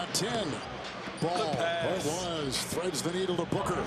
got 10. Ball, it was, threads the needle to Booker.